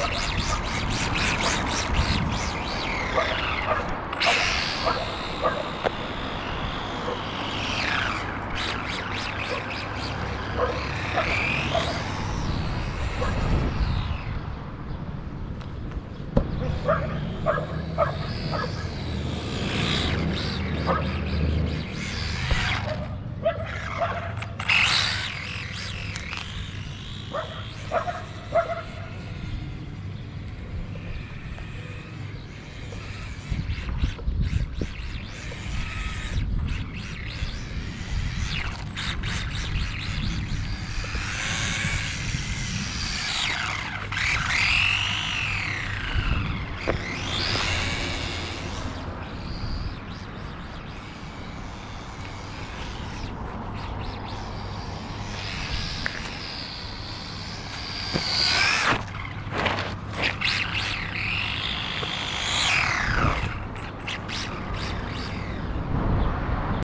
やった!